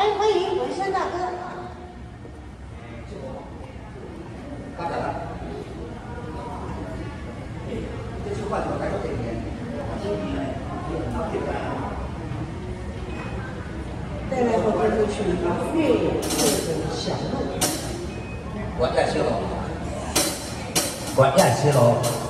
哎，欢迎文山大哥。带来好听歌曲，把乐做成小路。我也是喽，我也是喽。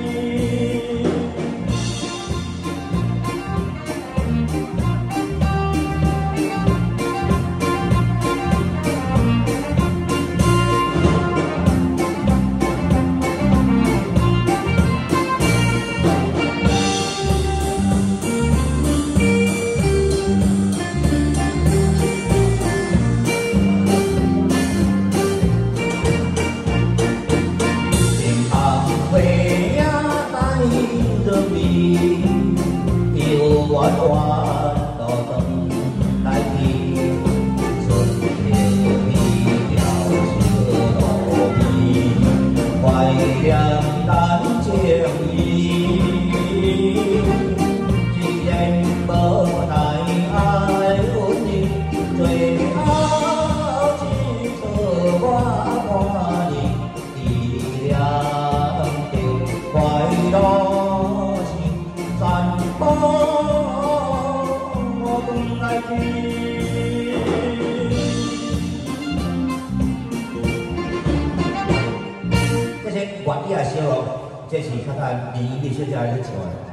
Làm tan trường, đi chi em vỡ tay, ai ước nhìn? 这些原野的小路，这是较大利益的小姐在唱的。